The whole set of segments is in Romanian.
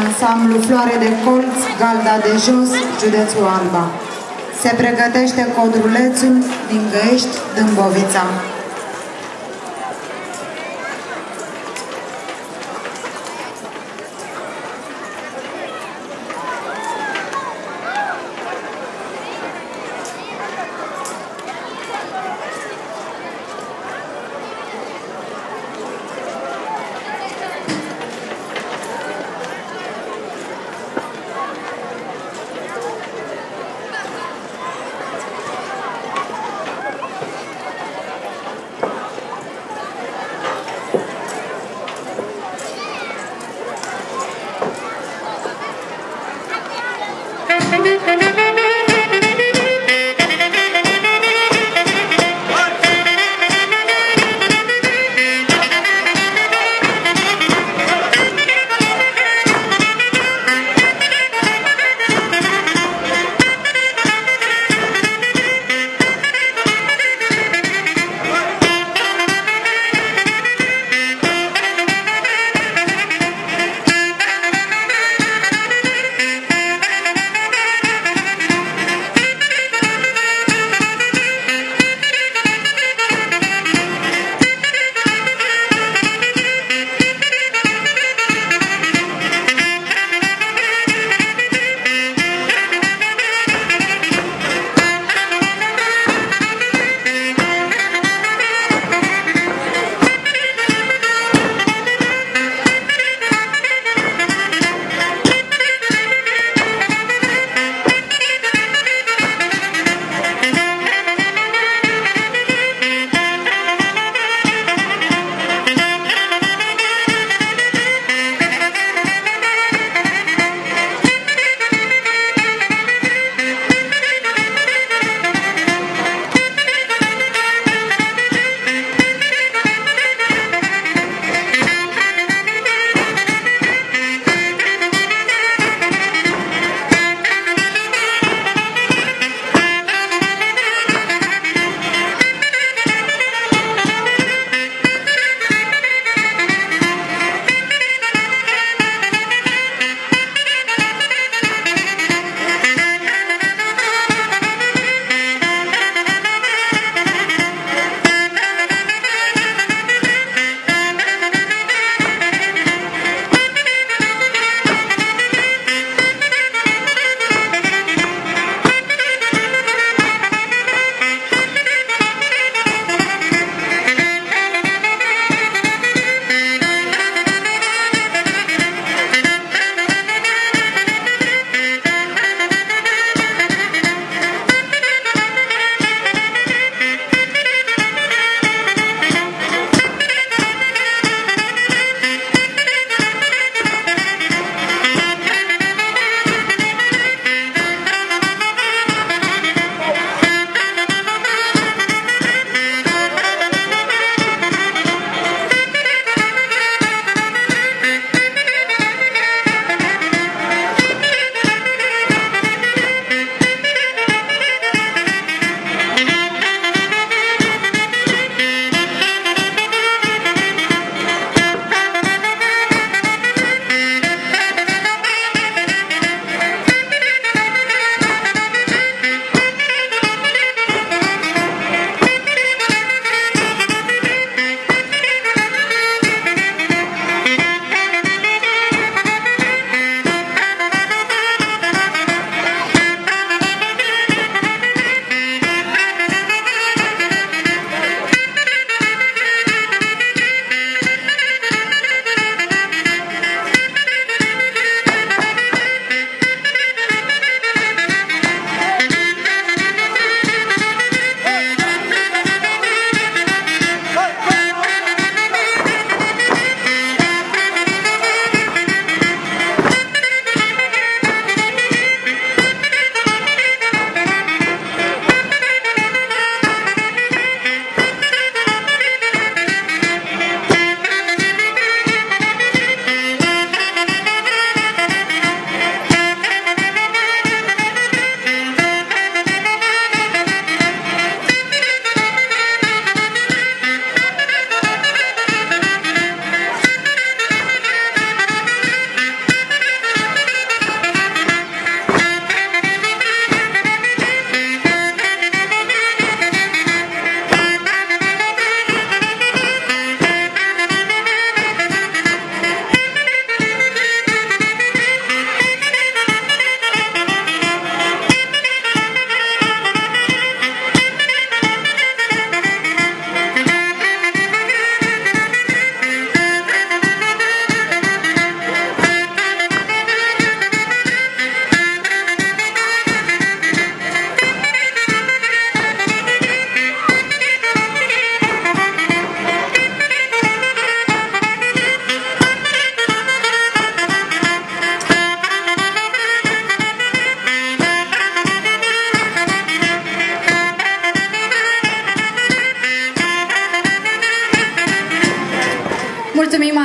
ansamblu Floare de Colț, Galda de Jos, județul Alba. Se pregătește codrulețul din Găiești, Dâmbovița. Thank you.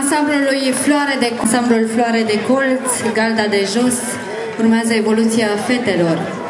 Ansamblului Floare de, ansamblul Floare de Colț, Galda de Jos, urmează evoluția fetelor.